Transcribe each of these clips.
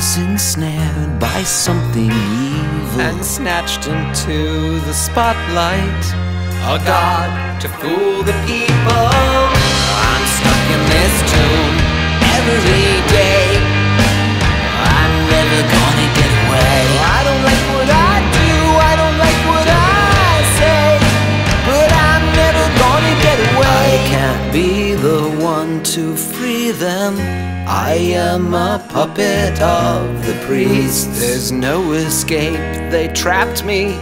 was ensnared by something evil and snatched into the spotlight. A god to fool the people. Be the one to free them. I am a puppet of the priest There's no escape, they trapped me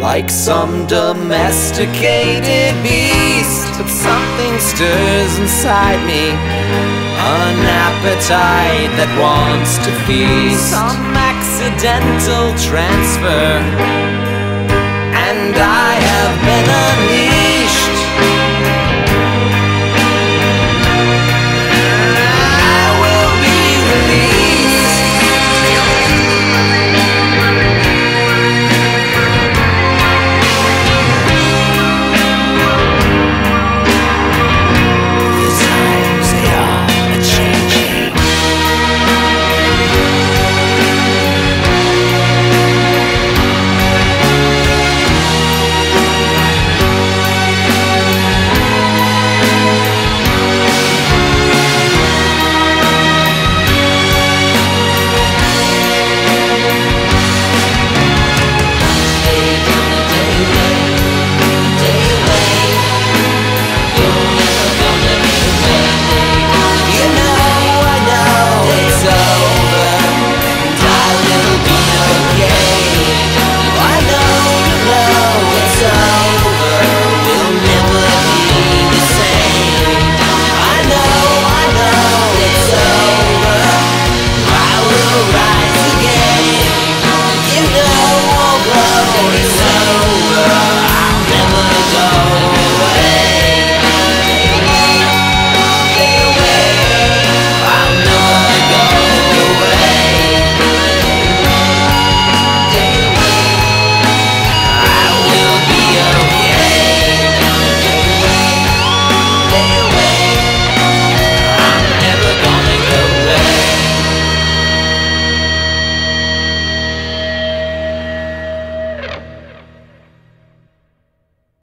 Like some domesticated beast. But something stirs inside me An appetite that wants to feast. Some accidental transfer And I have been unleashed